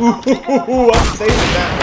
Ooh, I'm saving that.